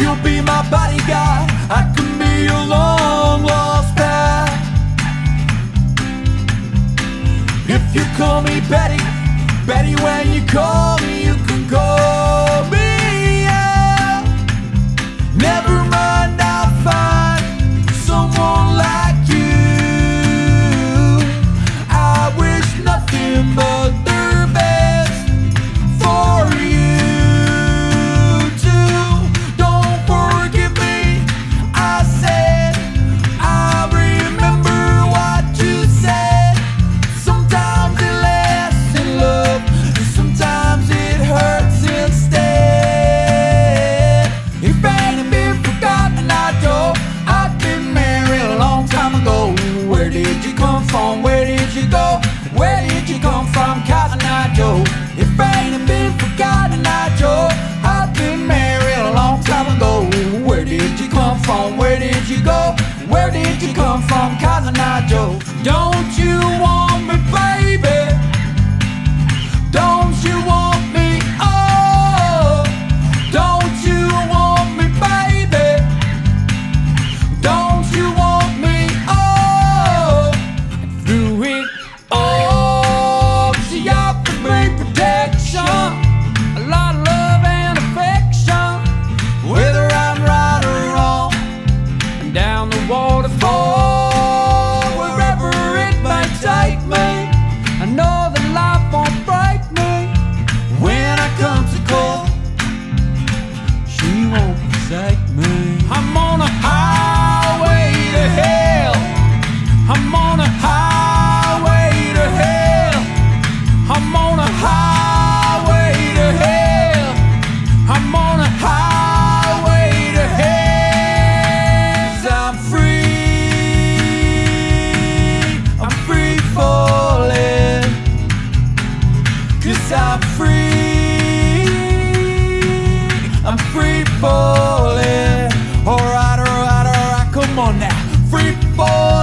You'll be my bodyguard. I can be your long lost pal. If you call me Betty, Betty, when you call from? Where did you go? Where did you come from, Cotton Eye Joe? If ain't been for Cotton Eye Joe, I've been married a long time ago. Where did you come from? Where did you go? Where did you come from, Cotton Eye Joe? Don't you waterfall. now. Free fall.